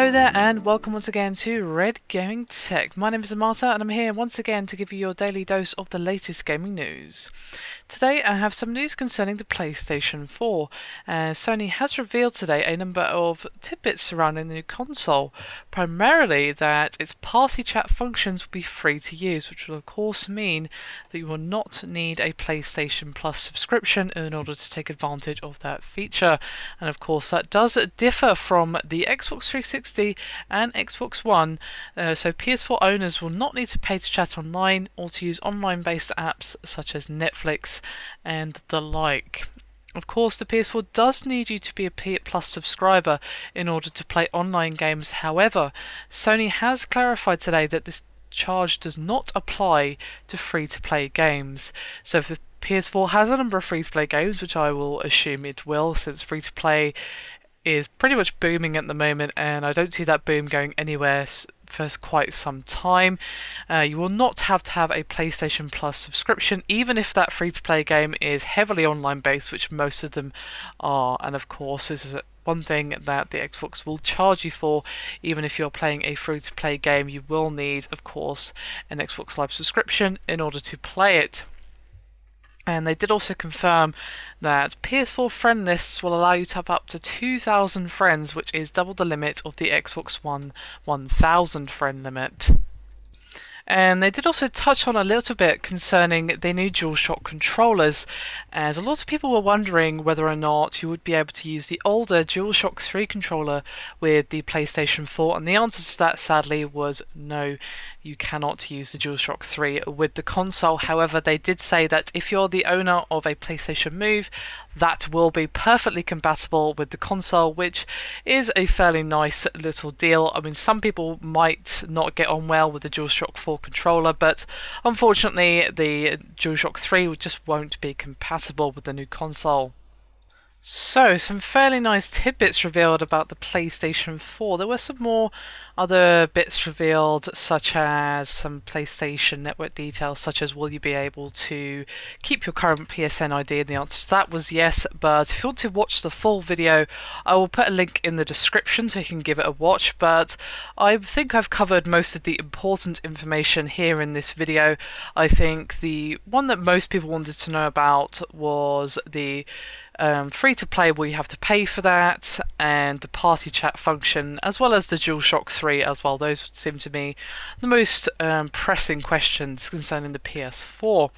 Hello there and welcome once again to Red Gaming Tech. My name is Amata and I'm here once again to give you your daily dose of the latest gaming news. Today I have some news concerning the PlayStation 4. Uh, Sony has revealed today a number of tidbits surrounding the new console, primarily that its party chat functions will be free to use, which will of course mean that you will not need a PlayStation Plus subscription in order to take advantage of that feature. And of course that does differ from the Xbox 360 and Xbox One, uh, so PS4 owners will not need to pay to chat online or to use online based apps such as Netflix and the like. Of course, the PS4 does need you to be a PS Plus subscriber in order to play online games. However, Sony has clarified today that this charge does not apply to free to play games. So if the PS4 has a number of free to play games, which I will assume it will, since free to play is pretty much booming at the moment, and I don't see that boom going anywhere for quite some time. Uh, you will not have to have a PlayStation Plus subscription, even if that free to play game is heavily online based, which most of them are. And of course, this is one thing that the Xbox will charge you for. Even if you're playing a free to play game, you will need, of course, an Xbox Live subscription in order to play it. And they did also confirm that PS4 friend lists will allow you to have up to 2,000 friends, which is double the limit of the Xbox One 1,000 friend limit. And they did also touch on a little bit concerning the new DualShock controllers, as a lot of people were wondering whether or not you would be able to use the older DualShock 3 controller with the PlayStation 4, and the answer to that sadly was no, you cannot use the DualShock 3 with the console. However, they did say that if you're the owner of a PlayStation Move, that will be perfectly compatible with the console, which is a fairly nice little deal. I mean, some people might not get on well with the DualShock 4 controller, but unfortunately, the DualShock 3 just won't be compatible with the new console. So, some fairly nice tidbits revealed about the PlayStation 4. There were some more other bits revealed, such as some PlayStation Network details, such as will you be able to keep your current PSN ID? And the answer to that was yes. But if you want to watch the full video, I will put a link in the description so you can give it a watch. But I think I've covered most of the important information here in this video. I think the one that most people wanted to know about was the um, free to play where you have to pay for that, and the party chat function, as well as the DualShock 3 as well. Those seem to be the most um, pressing questions concerning the PS4.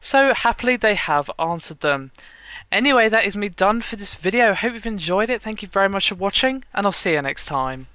So happily they have answered them. Anyway, that is me done for this video. I hope you've enjoyed it. Thank you very much for watching, and I'll see you next time.